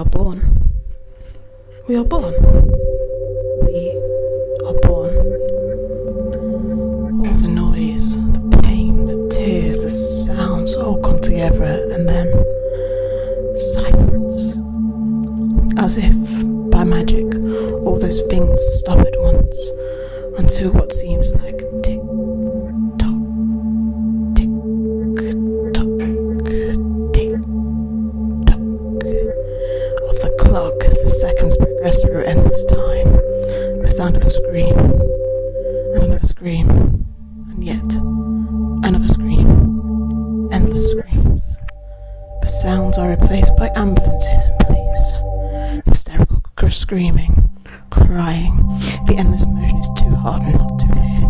are born. We are born. We are born. All the noise, the pain, the tears, the sounds all come together and then silence. As if by magic, all those things stop at once until what seems like as the seconds progress through endless time. The sound of a scream, and another scream, and yet another scream, endless screams. The sounds are replaced by ambulances and police, hysterical cr- screaming, crying. The endless motion is too hard not to hear.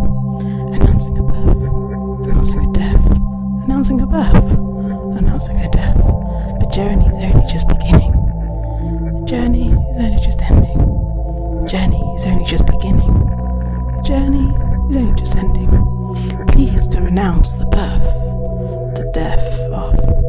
Announcing a birth, announcing a death, announcing a birth, announcing a death. The journey is only just beginning journey is only just ending. Journey is only just beginning. The journey is only just ending. Please to renounce the birth, the death of